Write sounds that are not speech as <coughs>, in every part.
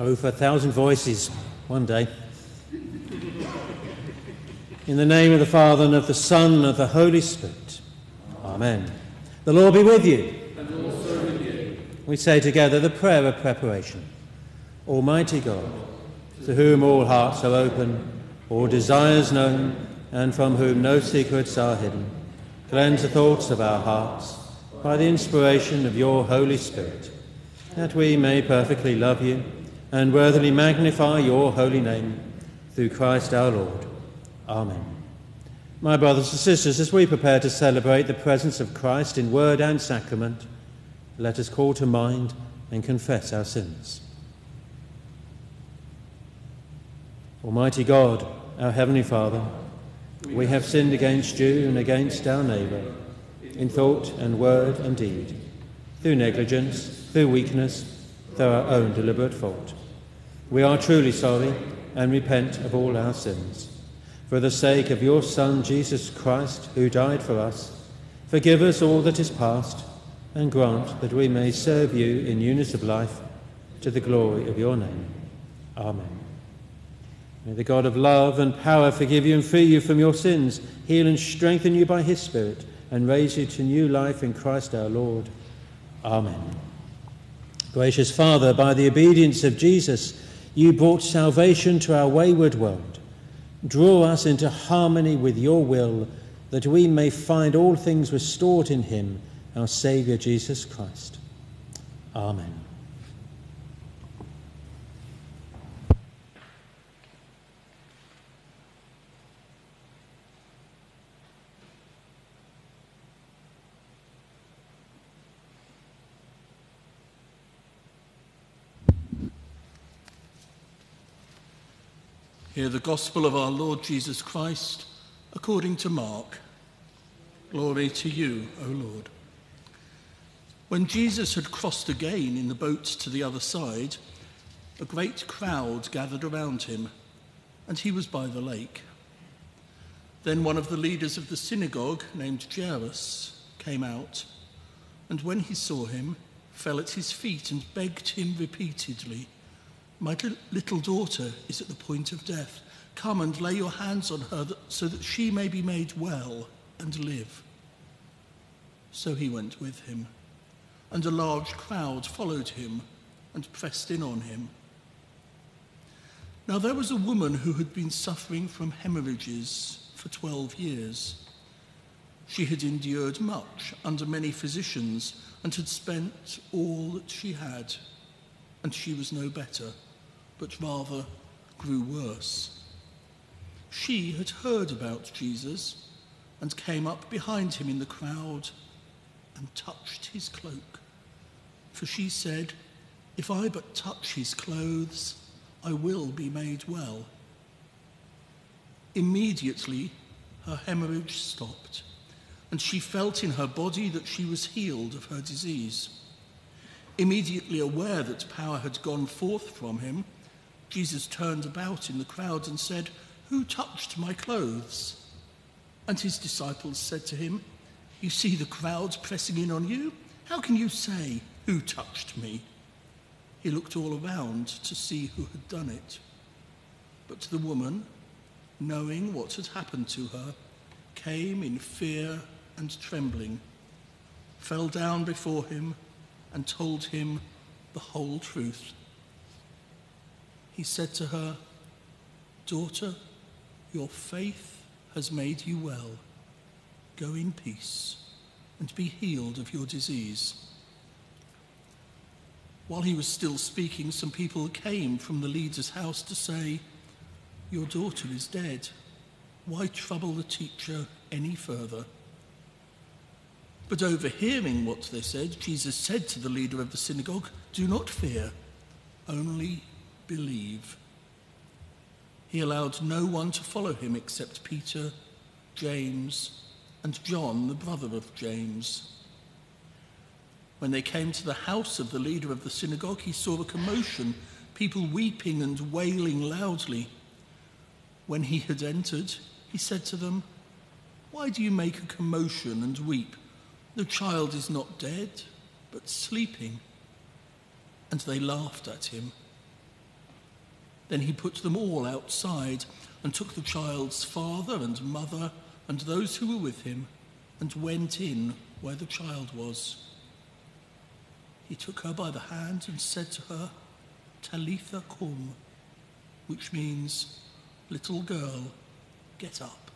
For a thousand voices one day. In the name of the Father, and of the Son, and of the Holy Spirit. Amen. The Lord be with you. And also with you. We say together the prayer of preparation. Almighty God, to whom all hearts are open, all desires known, and from whom no secrets are hidden, cleanse the thoughts of our hearts by the inspiration of your Holy Spirit, that we may perfectly love you and worthily magnify your holy name through Christ our Lord. Amen. My brothers and sisters, as we prepare to celebrate the presence of Christ in word and sacrament, let us call to mind and confess our sins. Almighty God, our Heavenly Father, we have sinned against you and against our neighbour, in thought and word and deed, through negligence, through weakness, through our own deliberate fault. We are truly sorry and repent of all our sins. For the sake of your Son, Jesus Christ, who died for us, forgive us all that is past and grant that we may serve you in newness of life to the glory of your name. Amen. May the God of love and power forgive you and free you from your sins, heal and strengthen you by his Spirit, and raise you to new life in Christ our Lord. Amen. Gracious Father, by the obedience of Jesus, you brought salvation to our wayward world. Draw us into harmony with your will, that we may find all things restored in him, our Saviour Jesus Christ. Amen. Hear the gospel of our Lord Jesus Christ according to Mark. Glory to you, O Lord. When Jesus had crossed again in the boat to the other side, a great crowd gathered around him, and he was by the lake. Then one of the leaders of the synagogue, named Jairus, came out, and when he saw him, fell at his feet and begged him repeatedly. My little daughter is at the point of death. Come and lay your hands on her so that she may be made well and live. So he went with him, and a large crowd followed him and pressed in on him. Now there was a woman who had been suffering from hemorrhages for 12 years. She had endured much under many physicians and had spent all that she had, and she was no better but rather grew worse. She had heard about Jesus and came up behind him in the crowd and touched his cloak. For she said, If I but touch his clothes, I will be made well. Immediately, her hemorrhage stopped, and she felt in her body that she was healed of her disease. Immediately aware that power had gone forth from him, Jesus turned about in the crowd and said, Who touched my clothes? And his disciples said to him, You see the crowds pressing in on you? How can you say, Who touched me? He looked all around to see who had done it. But the woman, knowing what had happened to her, came in fear and trembling, fell down before him, and told him the whole truth he said to her, Daughter, your faith has made you well. Go in peace and be healed of your disease. While he was still speaking, some people came from the leader's house to say, Your daughter is dead. Why trouble the teacher any further? But overhearing what they said, Jesus said to the leader of the synagogue, Do not fear, only believe. He allowed no one to follow him except Peter, James, and John, the brother of James. When they came to the house of the leader of the synagogue, he saw a commotion, people weeping and wailing loudly. When he had entered, he said to them, Why do you make a commotion and weep? The child is not dead, but sleeping. And they laughed at him. Then he put them all outside and took the child's father and mother and those who were with him and went in where the child was. He took her by the hand and said to her, Talitha cum, which means, little girl, get up.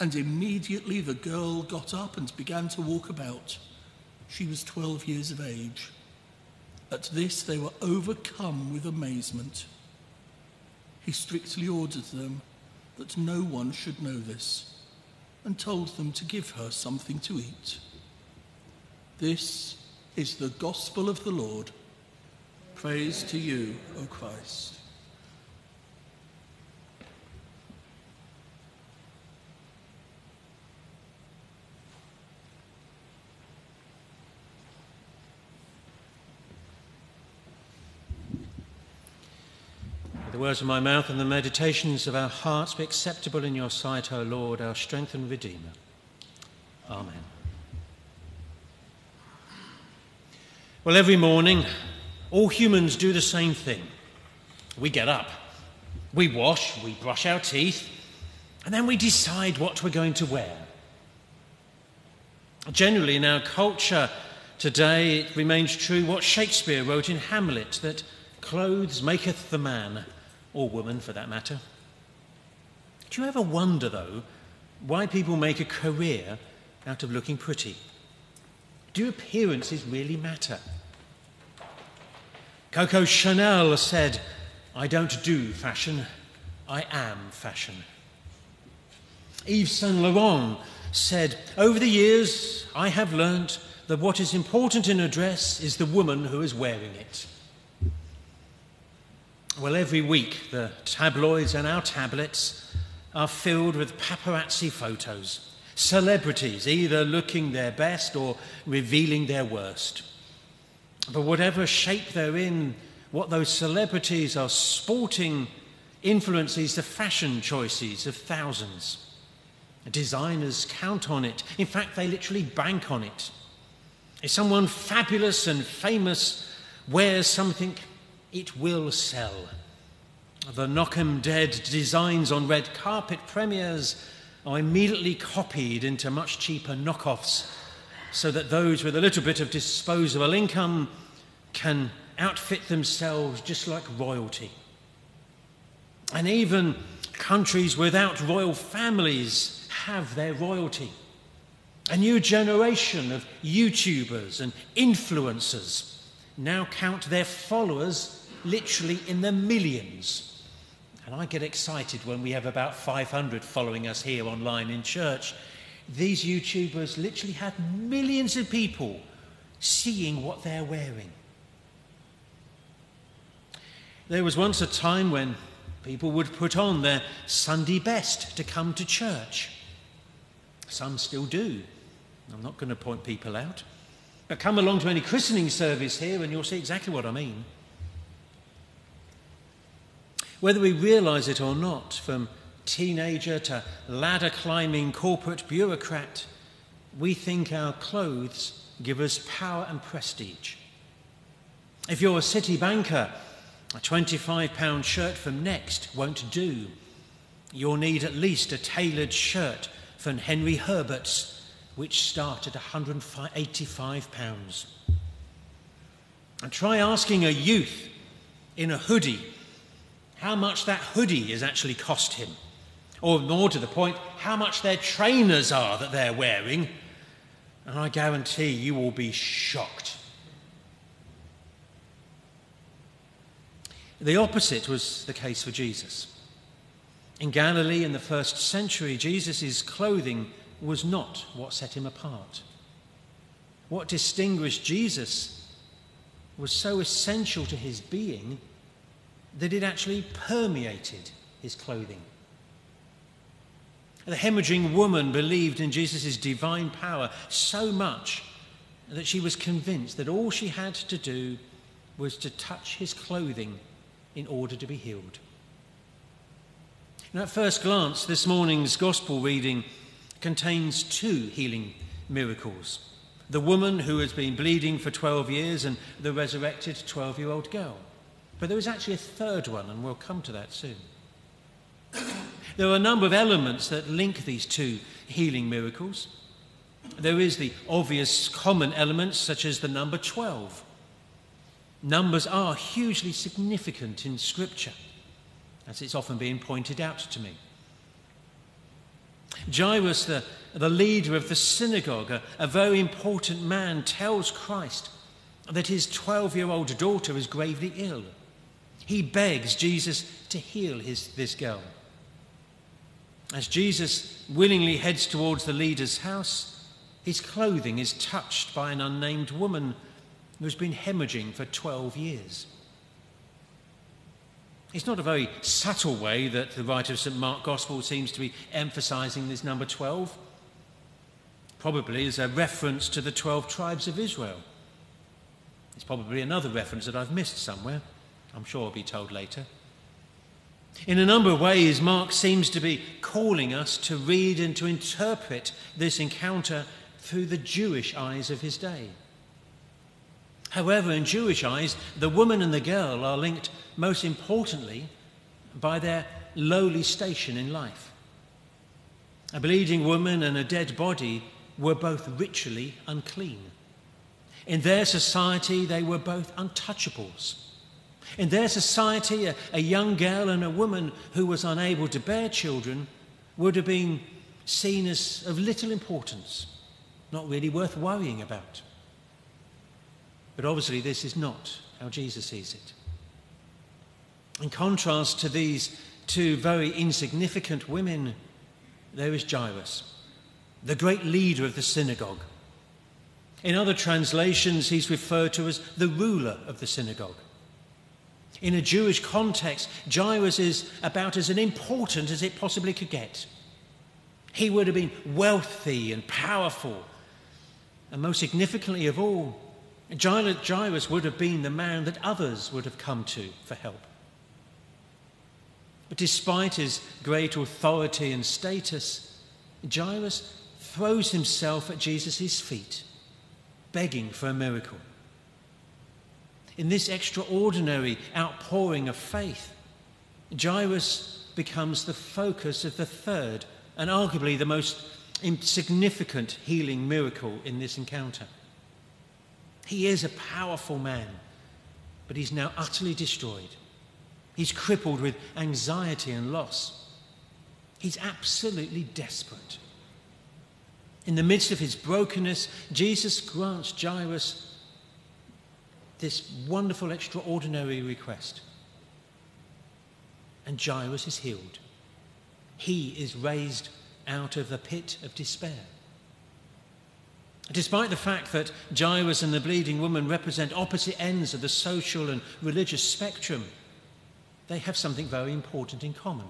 And immediately the girl got up and began to walk about. She was 12 years of age. At this, they were overcome with amazement. He strictly ordered them that no one should know this and told them to give her something to eat. This is the gospel of the Lord. Praise to you, O Christ. The words of my mouth and the meditations of our hearts be acceptable in your sight, O Lord, our strength and Redeemer. Amen. Well, every morning, all humans do the same thing. We get up, we wash, we brush our teeth, and then we decide what we're going to wear. Generally, in our culture today, it remains true what Shakespeare wrote in Hamlet that clothes maketh the man or woman for that matter. Do you ever wonder, though, why people make a career out of looking pretty? Do appearances really matter? Coco Chanel said, I don't do fashion, I am fashion. Yves Saint Laurent said, Over the years, I have learnt that what is important in a dress is the woman who is wearing it. Well, every week the tabloids and our tablets are filled with paparazzi photos, celebrities either looking their best or revealing their worst. But whatever shape they're in, what those celebrities are sporting influences the fashion choices of thousands. Designers count on it. In fact, they literally bank on it. If someone fabulous and famous wears something it will sell. The knock 'em dead designs on red carpet premieres are immediately copied into much cheaper knockoffs so that those with a little bit of disposable income can outfit themselves just like royalty. And even countries without royal families have their royalty. A new generation of YouTubers and influencers now count their followers literally in the millions. And I get excited when we have about 500 following us here online in church. These YouTubers literally had millions of people seeing what they're wearing. There was once a time when people would put on their Sunday best to come to church. Some still do. I'm not going to point people out. But come along to any christening service here and you'll see exactly what I mean. Whether we realize it or not, from teenager to ladder climbing corporate bureaucrat, we think our clothes give us power and prestige. If you're a city banker, a £25 shirt from Next won't do. You'll need at least a tailored shirt from Henry Herbert's which start at £185. And try asking a youth in a hoodie how much that hoodie has actually cost him. Or more to the point, how much their trainers are that they're wearing. And I guarantee you will be shocked. The opposite was the case for Jesus. In Galilee in the first century, Jesus' clothing was not what set him apart. What distinguished Jesus was so essential to his being that it actually permeated his clothing. The hemorrhaging woman believed in Jesus' divine power so much that she was convinced that all she had to do was to touch his clothing in order to be healed. Now, at first glance, this morning's gospel reading contains two healing miracles the woman who has been bleeding for 12 years and the resurrected 12 year old girl. But there is actually a third one, and we'll come to that soon. <coughs> There are a number of elements that link these two healing miracles. There is the obvious common elements, such as the number 12. Numbers are hugely significant in Scripture, as it's often being pointed out to me. Jairus, the, the leader of the synagogue, a, a very important man, tells Christ that his 12 year old daughter is gravely ill. He begs Jesus to heal his, this girl. As Jesus willingly heads towards the leader's house, his clothing is touched by an unnamed woman who has been hemorrhaging for 12 years. It's not a very subtle way that the writer of St. Mark Gospel seems to be emphasizing this number 12. Probably as a reference to the 12 tribes of Israel. It's probably another reference that I've missed somewhere. I'm sure I'll be told later. In a number of ways, Mark seems to be calling us to read and to interpret this encounter through the Jewish eyes of his day. However, in Jewish eyes, the woman and the girl are linked most importantly by their lowly station in life. A bleeding woman and a dead body were both ritually unclean. In their society, they were both untouchables. In their society, a, a, young girl and a woman who was unable to bear children would have been seen as of little importance, not really worth worrying about. But obviously, this is not how Jesus sees it. In contrast to these two very insignificant women, there is Jairus, the great leader of the synagogue. In other translations, he's referred to as the ruler of the synagogue. In a Jewish context, Jairus is about as important as it possibly could get. He would have been wealthy and powerful. And most significantly of all, Jairus would have been the man that others would have come to for help. But despite his great authority and status, Jairus throws himself at Jesus' feet, begging for a miracle. In this extraordinary outpouring of faith, Jairus becomes the focus of the third and arguably the most significant healing miracle in this encounter. He is a powerful man, but he's now utterly destroyed. He's crippled with anxiety and loss. He's absolutely desperate. In the midst of his brokenness, Jesus grants Jairus this wonderful, extraordinary request. And Jairus is healed. He is raised out of the pit of despair. Despite the fact that Jairus and the bleeding woman represent opposite ends of the social and religious spectrum, they have something very important in common.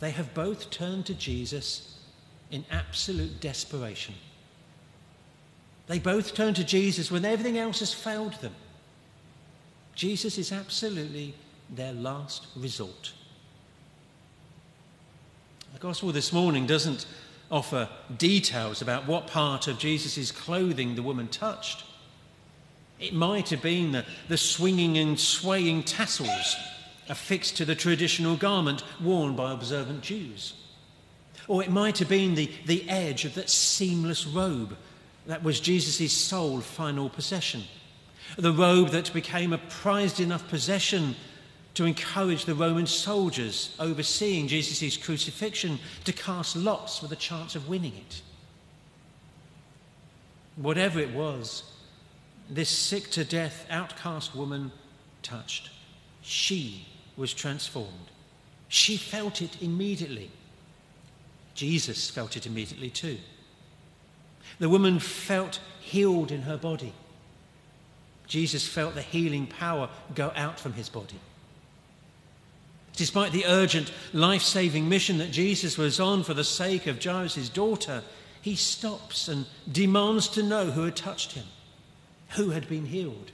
They have both turned to Jesus in absolute desperation. They both turn to Jesus when everything else has failed them. Jesus is absolutely their last resort. The gospel this morning doesn't offer details about what part of Jesus' clothing the woman touched. It might have been the, the swinging and swaying tassels affixed to the traditional garment worn by observant Jews. Or it might have been the, the edge of that seamless robe that was Jesus' sole final possession. The robe that became a prized enough possession to encourage the Roman soldiers overseeing Jesus' crucifixion to cast lots for the chance of winning it. Whatever it was, this sick to death, outcast woman touched. She was transformed. She felt it immediately. Jesus felt it immediately too. The woman felt healed in her body. Jesus felt the healing power go out from his body. Despite the urgent life saving mission that Jesus was on for the sake of Jairus' daughter, he stops and demands to know who had touched him, who had been healed.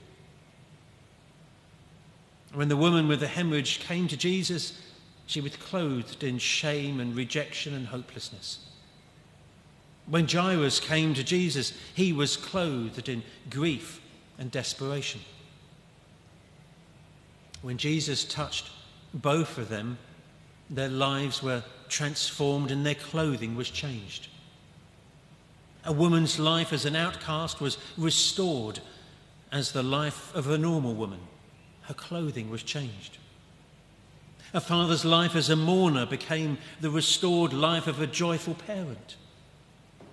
When the woman with the hemorrhage came to Jesus, she was clothed in shame and rejection and hopelessness. When Jairus came to Jesus, he was clothed in grief and desperation. When Jesus touched both of them, their lives were transformed and their clothing was changed. A woman's life as an outcast was restored as the life of a normal woman. Her clothing was changed. A father's life as a mourner became the restored life of a joyful parent.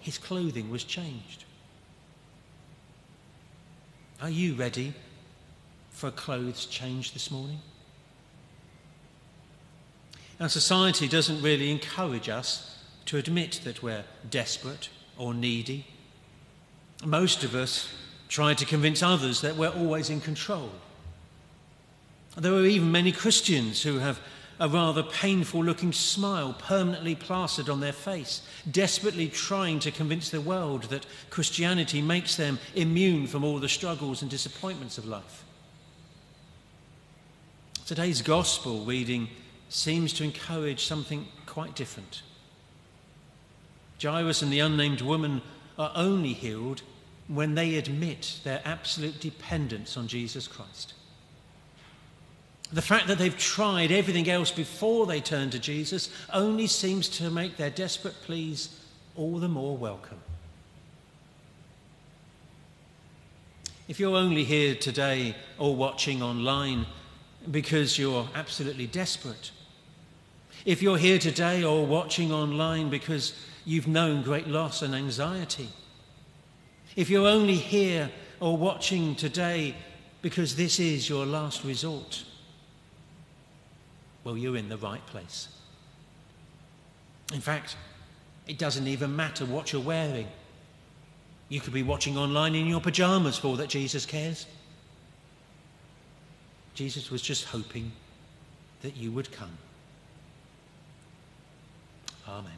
His clothing was changed. Are you ready for a clothes change this morning? Our society doesn't really encourage us to admit that we're desperate or needy. Most of us try to convince others that we're always in control. There are even many Christians who have a rather painful looking smile permanently plastered on their face, desperately trying to convince the world that Christianity makes them immune from all the struggles and disappointments of life. Today's gospel reading seems to encourage something quite different. Jairus and the unnamed woman are only healed when they admit their absolute dependence on Jesus Christ. The fact that they've tried everything else before they turn to Jesus only seems to make their desperate pleas all the more welcome. If you're only here today or watching online because you're absolutely desperate, if you're here today or watching online because you've known great loss and anxiety, if you're only here or watching today because this is your last resort, well, you're in the right place. In fact, it doesn't even matter what you're wearing. You could be watching online in your pajamas for that Jesus cares. Jesus was just hoping that you would come. Amen.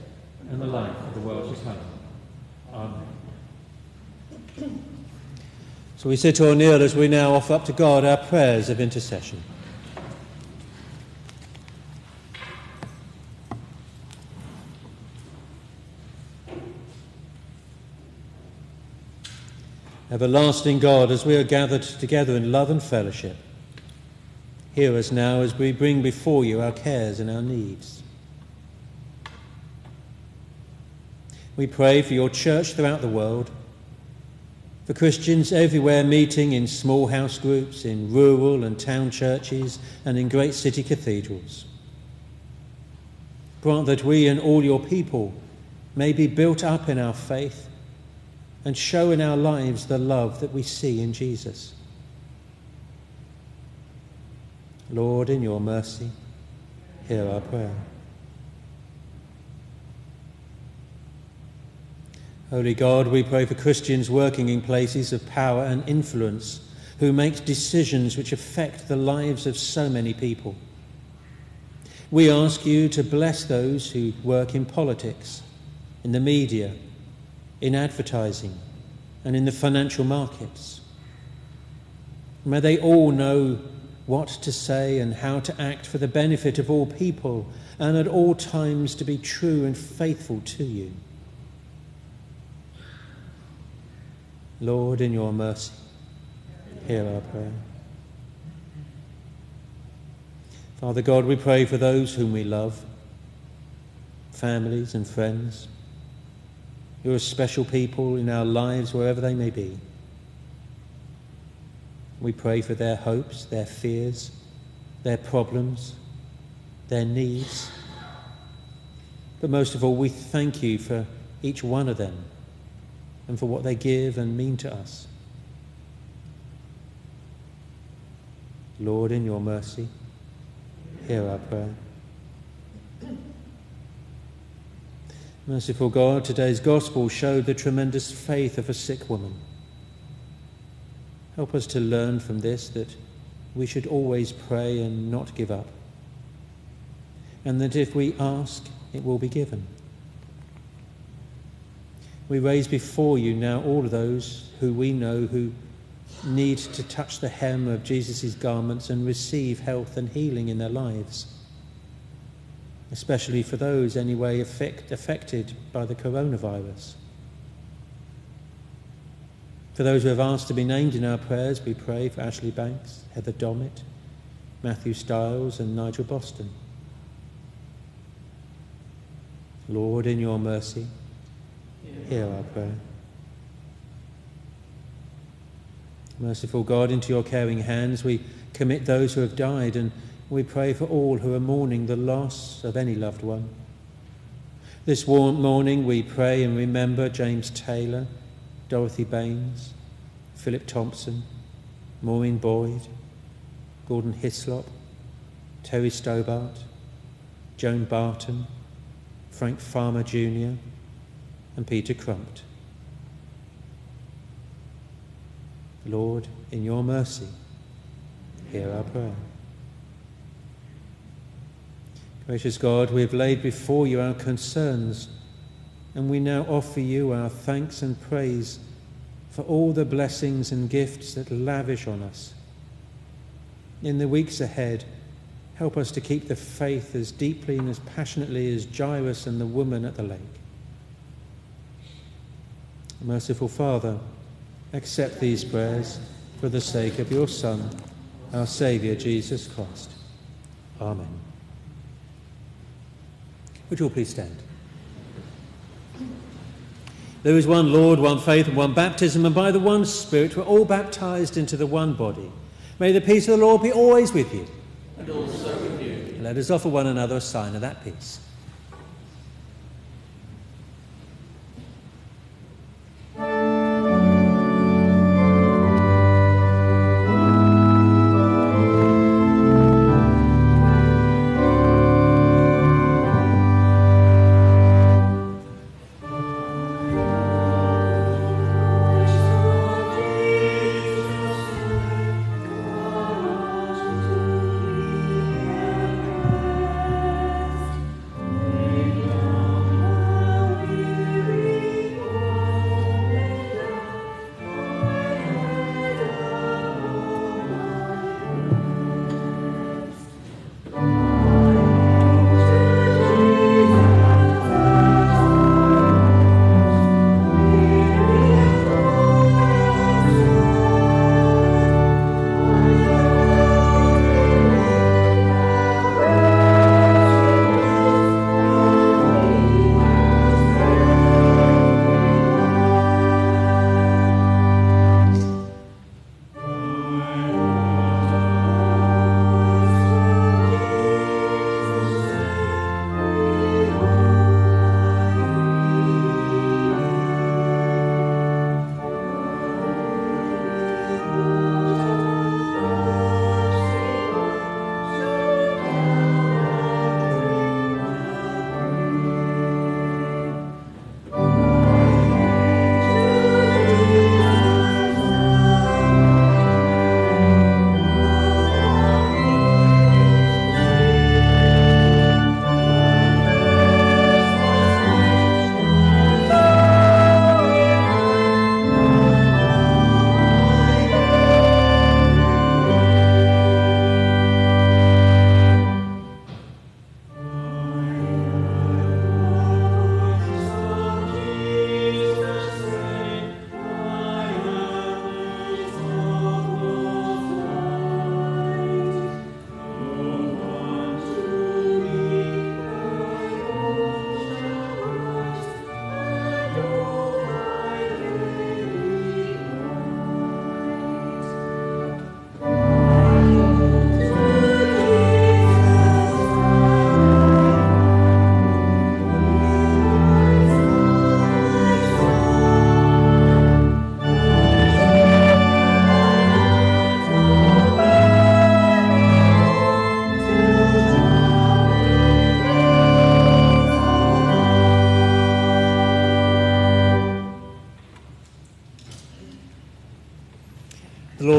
and the life of the world to come. Amen. So we sit or kneel as we now offer up to God our prayers of intercession. Everlasting God, as we are gathered together in love and fellowship, hear us now as we bring before you our cares and our needs. We pray for your church throughout the world, for Christians everywhere meeting in small house groups, in rural and town churches, and in great city cathedrals. Grant that we and all your people may be built up in our faith, and show in our lives the love that we see in Jesus. Lord, in your mercy, hear our prayer. Holy God, we pray for Christians working in places of power and influence who make decisions which affect the lives of so many people. We ask you to bless those who work in politics, in the media, in advertising, and in the financial markets. May they all know what to say and how to act for the benefit of all people, and at all times to be true and faithful to you. Lord, in your mercy, hear our prayer. Father God, we pray for those whom we love, families and friends, who are special people in our lives wherever they may be. We pray for their hopes, their fears, their problems, their needs. But most of all, we thank you for each one of them and for what they give and mean to us. Lord, in your mercy, hear our prayer. Merciful God, today's gospel showed the tremendous faith of a sick woman. Help us to learn from this that we should always pray and not give up, and that if we ask, it will be given. We raise before you now all of those who we know who need to touch the hem of Jesus' garments and receive health and healing in their lives, especially for those, anyway, affect, affected by the coronavirus. For those who have asked to be named in our prayers, we pray for Ashley Banks, Heather Dommett, Matthew Stiles, and Nigel Boston. Lord, in your mercy, hear our prayer. Merciful God, into your caring hands we commit those who have died and we pray for all who are mourning the loss of any loved one. This warm morning we pray and remember James Taylor, Dorothy Baines, Philip Thompson, Maureen Boyd, Gordon Hislop, Terry Stobart, Joan Barton, Frank Farmer Jr., and Peter Crumpt. Lord, in your mercy, hear our prayer. Gracious God, we have laid before you our concerns, and we now offer you our thanks and praise for all the blessings and gifts that lavish on us. In the weeks ahead, help us to keep the faith as deeply and as passionately as Jairus and the woman at the lake. Merciful Father, accept these prayers for the sake of your Son, our Saviour, Jesus Christ. Amen. Would you all please stand? There is one Lord, one faith, and one baptism, and by the one Spirit we're all baptized into the one body. May the peace of the Lord be always with you. And also with you. Let us offer one another a sign of that peace.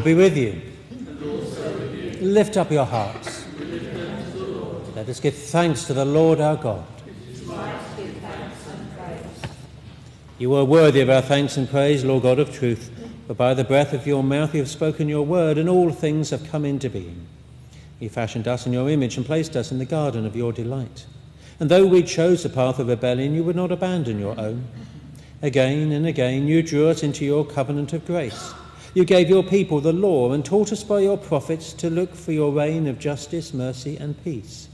Lord be with you. Lift up your hearts. Let us give thanks to the Lord our God. You are worthy of our thanks and praise, Lord God of truth, for by the breath of your mouth you have spoken your word, and all things have come into being. You fashioned us in your image and placed us in the garden of your delight. And though we chose the path of rebellion, you would not abandon your own. Again and again you drew us into your covenant of grace. You gave your people the law and taught us by your prophets to look for your reign of justice, mercy, and peace.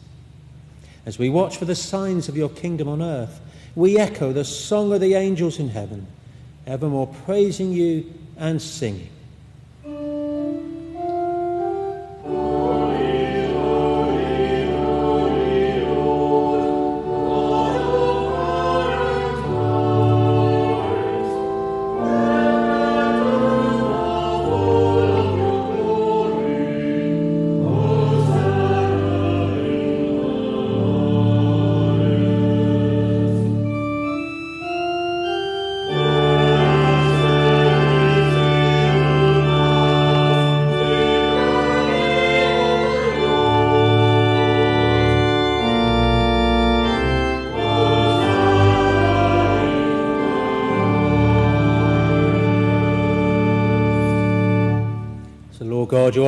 As we watch for the signs of your kingdom on earth, we echo the song of the angels in heaven, evermore praising you and singing.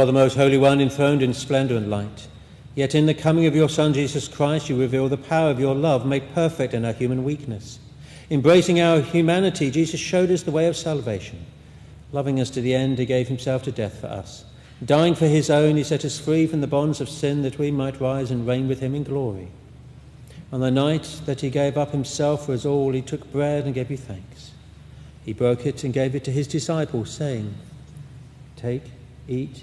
Are the most holy one, enthroned in splendour and light. Yet in the coming of your Son, Jesus Christ, you reveal the power of your love made perfect in our human weakness. Embracing our humanity, Jesus showed us the way of salvation. Loving us to the end, he gave himself to death for us. Dying for his own, he set us free from the bonds of sin that we might rise and reign with him in glory. On the night that he gave up himself for us all, he took bread and gave you thanks. He broke it and gave it to his disciples, saying, Take Eat.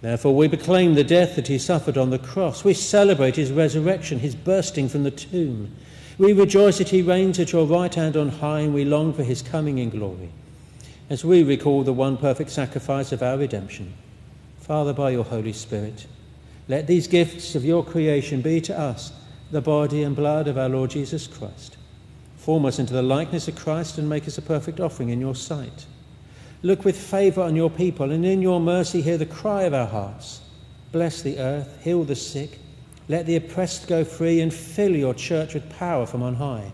Therefore, we proclaim the death that he suffered on the cross. We celebrate his resurrection, his bursting from the tomb. We rejoice that he reigns at your right hand on high, and we long for his coming in glory. As we recall the one perfect sacrifice of our redemption, Father, by your Holy Spirit, let these gifts of your creation be to us the body and blood of our Lord Jesus Christ. Form us into the likeness of Christ and make us a perfect offering in your sight. Look with favour on your people, and in your mercy hear the cry of our hearts. Bless the earth, heal the sick, let the oppressed go free, and fill your church with power from on high.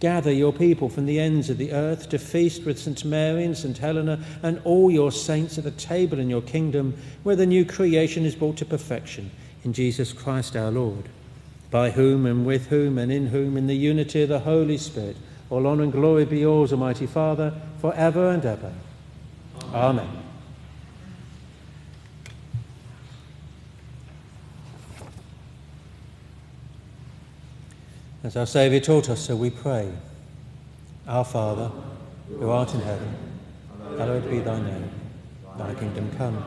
Gather your people from the ends of the earth to feast with St. Mary and St. Helena and all your saints at the table in your kingdom, where the new creation is brought to perfection in Jesus Christ our Lord, by whom and with whom and in whom, in the unity of the Holy Spirit, all honour and glory be yours, Almighty Father, for ever and ever. Amen. Amen. As our Saviour taught us, so we pray. Our Father, who art in heaven, hallowed be thy name. Thy kingdom come,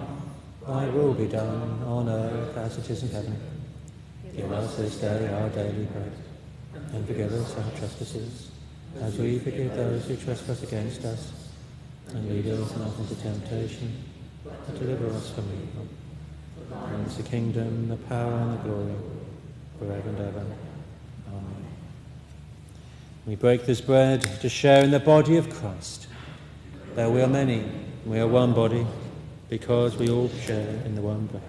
thy will be done on earth as it is in heaven. Give us this day our daily bread, and forgive us our trespasses as we forgive those who trespass against us. And lead us not into temptation, but deliver us from evil. And the kingdom, the power, and the glory, forever and ever. Amen. We break this bread to share in the body of Christ. Though we are many, we are one body, because we all share in the one bread.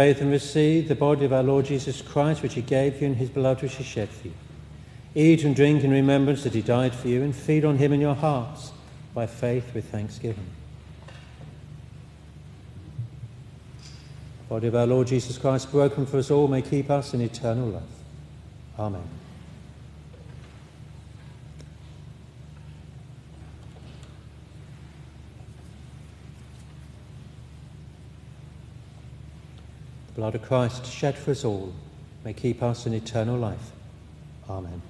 Faith and receive the body of our Lord Jesus Christ, which he gave you, and his blood, which he shed for you. Eat and drink in remembrance that he died for you, and feed on him in your hearts by faith with thanksgiving. The body of our Lord Jesus Christ, broken for us all, may keep us in eternal life. Amen. Blood of Christ shed for us all may keep us in eternal life. Amen.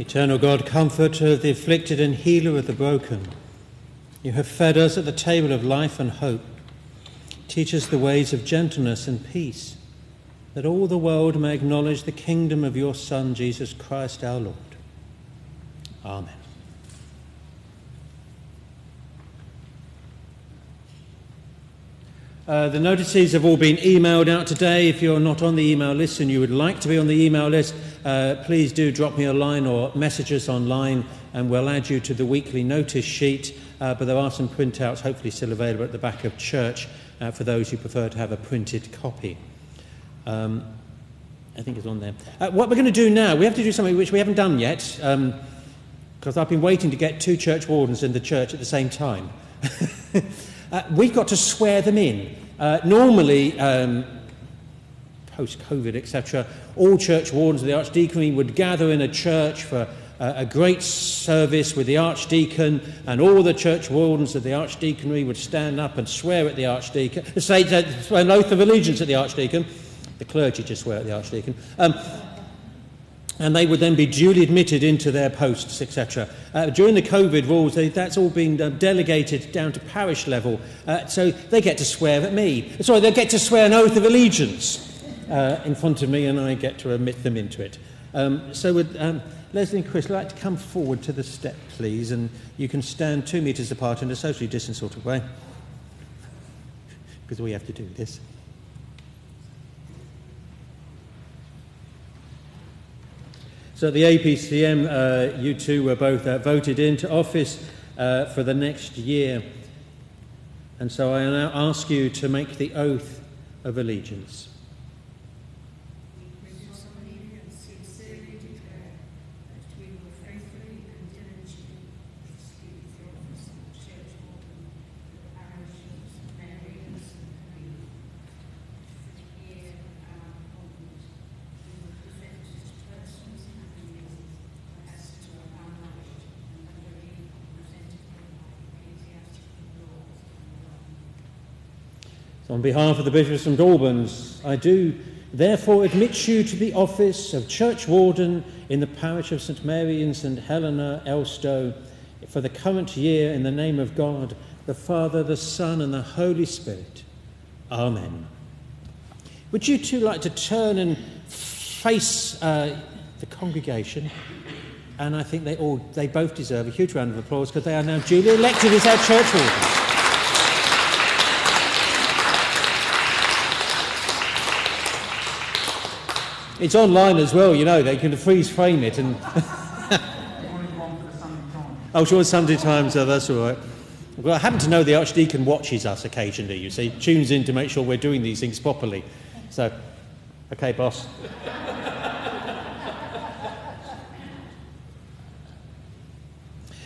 Eternal God, comforter of the afflicted and healer of the broken, you have fed us at the table of life and hope. Teach us the ways of gentleness and peace, that all the world may acknowledge the kingdom of your Son, Jesus Christ our Lord. Amen. Uh, the notices have all been emailed out today. If you're not on the email list and you would like to be on the email list, uh, please do drop me a line or message us online and we'll add you to the weekly notice sheet. Uh, but there are some printouts hopefully still available at the back of church uh, for those who prefer to have a printed copy. Um, I think it's on there. Uh, what we're going to do now, we have to do something which we haven't done yet, because um, I've been waiting to get two church wardens in the church at the same time. <laughs> uh, we've got to swear them in. Uh, normally, um, post COVID, etc., all church wardens of the Archdeaconry would gather in a church for uh, a great service with the Archdeacon, and all the church wardens of the Archdeaconry would stand up and swear at the Archdeacon, say an oath of allegiance at the Archdeacon. The clergy just swear at the Archdeacon. Um, and they would then be duly admitted into their posts, etc. Uh, during the COVID rules, they, that's all been uh, delegated down to parish level, uh, so they get to swear at me. Sorry, they get to swear an oath of allegiance uh, in front of me, and I get to admit them into it. Um, so, with um, Leslie and Chris, like to come forward to the step, please, and you can stand two metres apart in a socially distant sort of way, because we have to do this. So the APCM, uh, you two were both uh, voted into office uh, for the next year. And so I now ask you to make the oath of allegiance. On behalf of the Bishop of St Albans, I do therefore admit you to the office of Church Warden in the parish of St Mary and St Helena, Elstow, for the current year in the name of God, the Father, the Son, and the Holy Spirit. Amen. Would you two like to turn and face uh, the congregation? And I think they all, they both deserve a huge round of applause because they are now duly elected as our church wardens. It's online as well, you know, they can freeze frame it and. <laughs> oh, sure, Sunday Times, oh, that's all right. Well, I happen to know the Archdeacon watches us occasionally, you see, tunes in to make sure we're doing these things properly. So, okay, boss.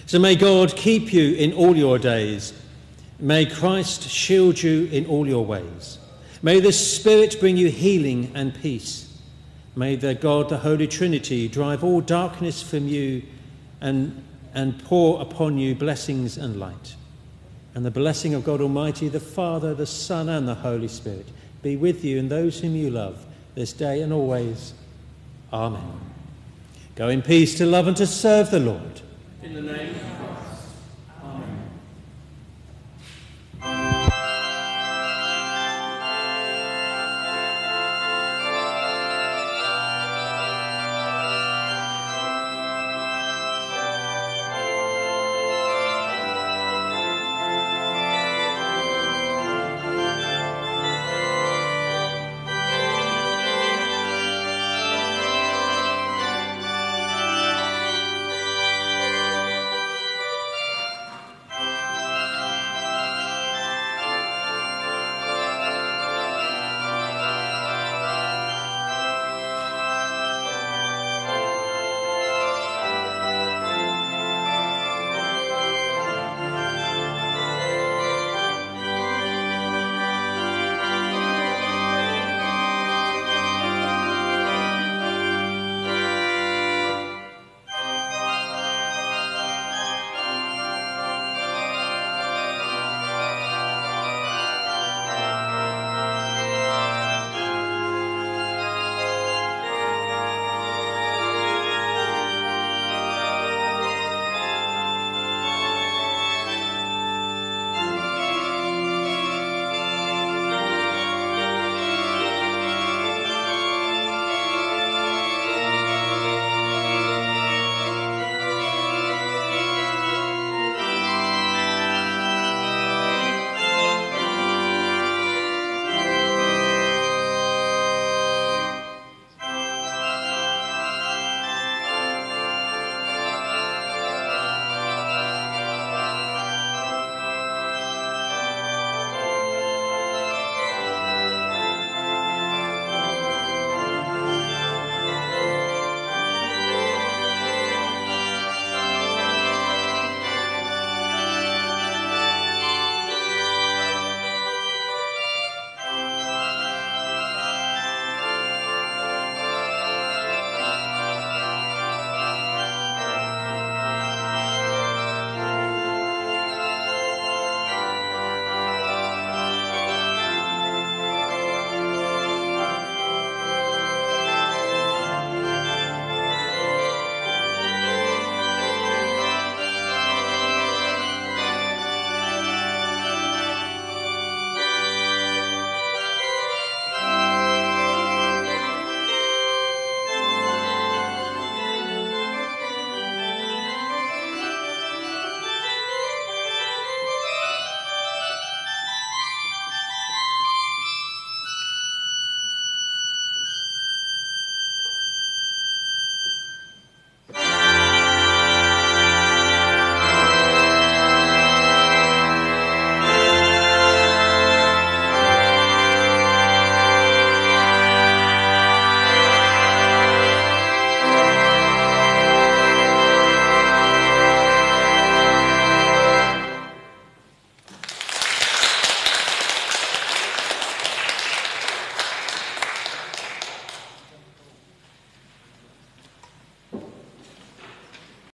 so may God keep you in all your days. May Christ shield you in all your ways. May the Spirit bring you healing and peace. May the God, the Holy Trinity, drive all darkness from you and, and pour upon you blessings and light. And the blessing of God Almighty, the Father, the Son, and the Holy Spirit be with you and those whom you love this day and always. Amen. Go in peace to love and to serve the Lord. In the name